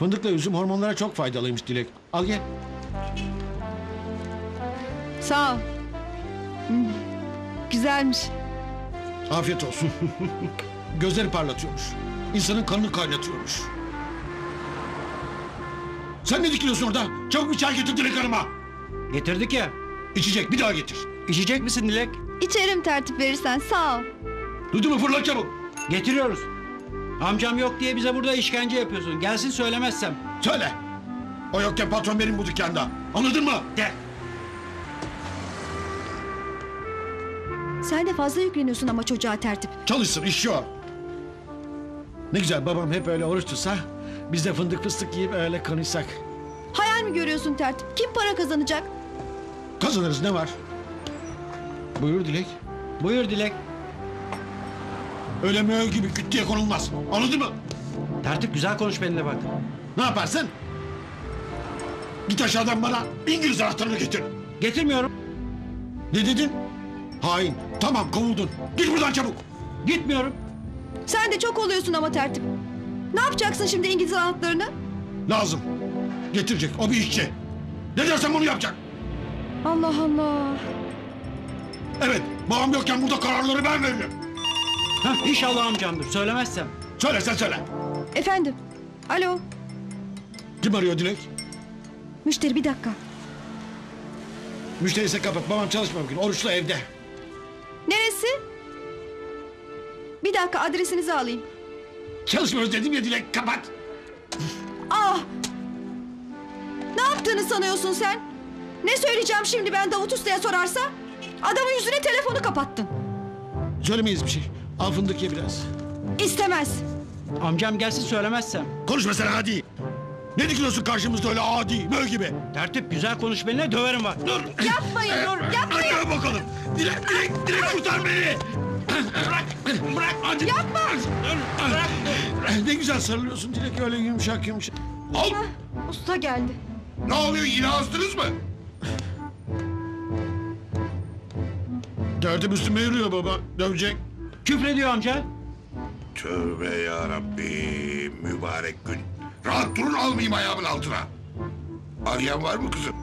Fındıkla üzüm hormonlara çok faydalıymış Dilek. Al gel. Sağ ol. Hmm, Güzelmiş. Afiyet olsun. Gözleri parlatıyormuş. İnsanın kanını kaynatıyormuş. Sen ne dikiliyorsun orada? Çabuk bir çay getir Dilek Hanım'a. Getirdik ya. İçecek bir daha getir. İçecek misin Dilek? İçerim tertip verirsen sağ ol. Duydun mu fırla çabuk. Getiriyoruz. Amcam yok diye bize burada işkence yapıyorsun. Gelsin söylemezsem. Söyle. O yokken patron benim bu dükkanda. Anladın mı? De. Sen de fazla yükleniyorsun ama çocuğa tertip. Çalışsın işi o. Ne güzel babam hep öyle oruç tutsa. Biz de fındık fıstık yiyip öyle konuşsak. Hayal mi görüyorsun tertip? Kim para kazanacak? Kazanırız ne var? Buyur Dilek. Buyur Dilek. Öyle möğ gibi küt diye konulmaz. Anladın mı? Tertip güzel konuş benimle bak. Ne yaparsın? Git aşağıdan bana İngiliz anahtarını getir. Getirmiyorum. Ne dedin? Hain. Tamam kovuldun. Git buradan çabuk. Gitmiyorum. Sen de çok oluyorsun ama tertip. Ne yapacaksın şimdi İngiliz anahtarını? Lazım. Getirecek. O bir işçi. Ne dersen bunu yapacak. Allah Allah. Evet. Babam yokken burada kararları ben veririm. Hah, inşallah amcamdır. Söylemezsem. Söyle sen söyle. Efendim. Alo. Kim arıyor Dilek? Müşteri bir dakika. Müşteri ise kapat. Babam çalışmıyor bugün. Oruçlu evde. Neresi? Bir dakika adresinizi alayım. Çalışmıyoruz dedim ya Dilek. Kapat. Ah! Ne yaptığını sanıyorsun sen? Ne söyleyeceğim şimdi ben Davut Usta'ya sorarsa? Adamın yüzüne telefonu kapattın. Söylemeyiz bir şey. Al fındık ye biraz. İstemez. Amcam gelsin söylemezsem. Konuşma sen adi. Ne dikiyorsun karşımızda öyle adi, möv gibi? Tertip güzel konuş benimle döverim bak. Dur. Yapmayın dur yapmayın. Hadi bakalım. Dilek, Dilek, Dilek kurtar beni. Bırak. Bırak. Hadi. Yapma. Dur. Bırak. Ne güzel sarılıyorsun Dilek öyle yumuşak yumuşak. Al. Hah, usta geldi. Ne oluyor yine astınız mı? Derdim üstüme yürüyor baba. Dövecek. Küfrediyor amca. Tövbe ya Rabbi mübarek gün. Rahat durun almayayım ayağımın altına. Arayan var mı kızım?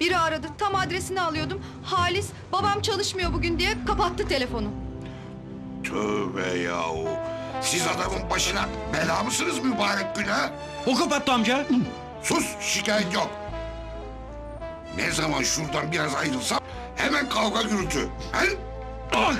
Biri aradı tam adresini alıyordum. Halis babam çalışmıyor bugün diye kapattı telefonu. Tövbe yahu. Siz adamın başına bela mısınız mübarek gün ha? O kapattı amca. Sus şikayet yok. Ne zaman şuradan biraz ayrılsam hemen kavga gürültü. He? Ah!